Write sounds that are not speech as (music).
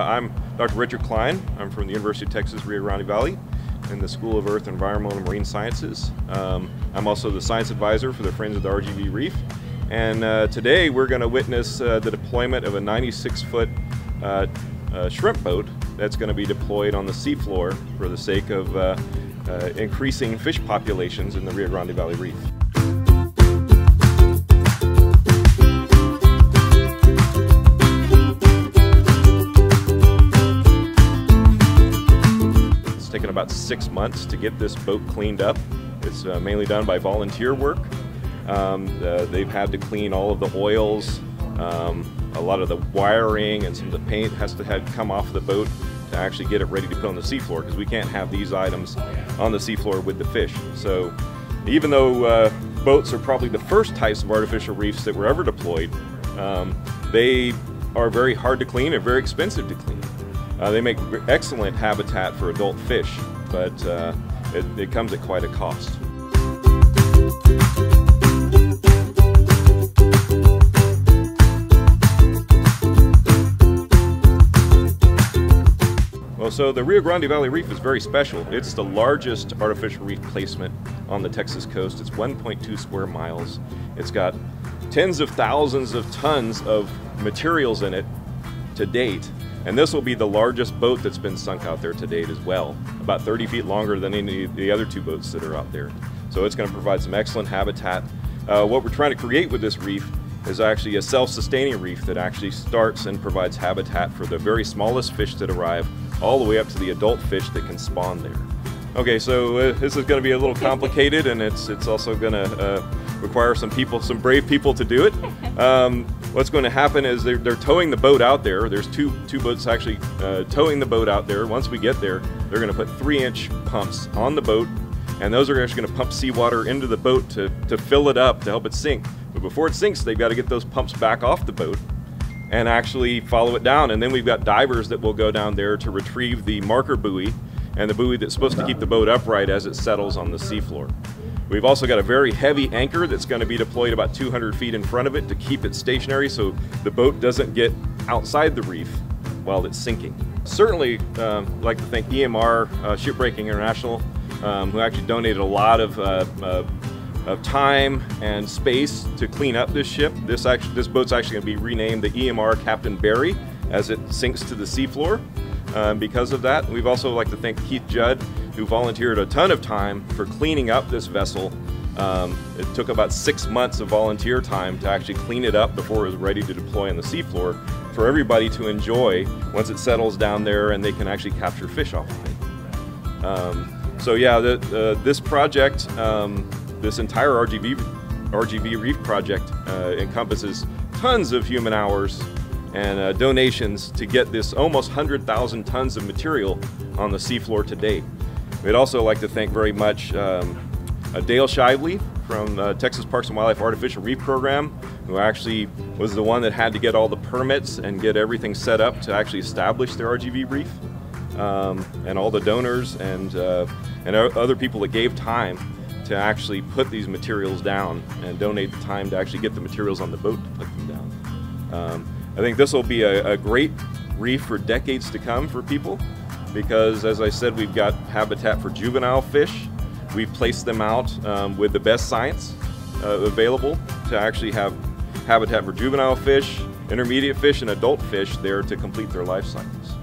I'm Dr. Richard Kline. I'm from the University of Texas Rio Grande Valley in the School of Earth, Environmental, and Marine Sciences. Um, I'm also the science advisor for the Friends of the RGV Reef. And uh, today we're going to witness uh, the deployment of a 96 foot uh, uh, shrimp boat that's going to be deployed on the seafloor for the sake of uh, uh, increasing fish populations in the Rio Grande Valley Reef. Taken about six months to get this boat cleaned up. It's uh, mainly done by volunteer work. Um, uh, they've had to clean all of the oils, um, a lot of the wiring, and some of the paint has to have come off the boat to actually get it ready to put on the seafloor because we can't have these items on the seafloor with the fish. So even though uh, boats are probably the first types of artificial reefs that were ever deployed, um, they are very hard to clean and very expensive to clean. Uh, they make excellent habitat for adult fish, but uh, it, it comes at quite a cost. Well, so the Rio Grande Valley Reef is very special. It's the largest artificial reef placement on the Texas coast. It's 1.2 square miles. It's got tens of thousands of tons of materials in it to date. And this will be the largest boat that's been sunk out there to date as well, about 30 feet longer than any of the other two boats that are out there. So it's going to provide some excellent habitat. Uh, what we're trying to create with this reef is actually a self-sustaining reef that actually starts and provides habitat for the very smallest fish that arrive all the way up to the adult fish that can spawn there. Okay, so uh, this is going to be a little (laughs) complicated and it's, it's also going to uh, require some people, some brave people to do it. (laughs) Um, what's going to happen is they're, they're, towing the boat out there. There's two, two boats actually uh, towing the boat out there. Once we get there, they're going to put three inch pumps on the boat and those are actually going to pump seawater into the boat to, to fill it up to help it sink. But before it sinks, they've got to get those pumps back off the boat and actually follow it down. And then we've got divers that will go down there to retrieve the marker buoy and the buoy that's supposed to keep the boat upright as it settles on the seafloor. We've also got a very heavy anchor that's going to be deployed about 200 feet in front of it to keep it stationary so the boat doesn't get outside the reef while it's sinking. Certainly, um, I'd like to thank EMR uh, Shipbreaking International, um, who actually donated a lot of, uh, uh, of time and space to clean up this ship. This, actually, this boat's actually going to be renamed the EMR Captain Barry as it sinks to the seafloor um, because of that. We've also like to thank Keith Judd, who volunteered a ton of time for cleaning up this vessel. Um, it took about six months of volunteer time to actually clean it up before it was ready to deploy on the seafloor for everybody to enjoy once it settles down there and they can actually capture fish off of it. Um, so yeah, the, uh, this project, um, this entire RGV, RGV Reef project uh, encompasses tons of human hours and uh, donations to get this almost 100,000 tons of material on the seafloor to date. We'd also like to thank very much um, uh, Dale Shively from uh, Texas Parks and Wildlife Artificial Reef Program, who actually was the one that had to get all the permits and get everything set up to actually establish the RGV reef, um, and all the donors and, uh, and other people that gave time to actually put these materials down and donate the time to actually get the materials on the boat to put them down. Um, I think this will be a, a great reef for decades to come for people because as I said, we've got habitat for juvenile fish. We've placed them out um, with the best science uh, available to actually have habitat for juvenile fish, intermediate fish, and adult fish there to complete their life cycles.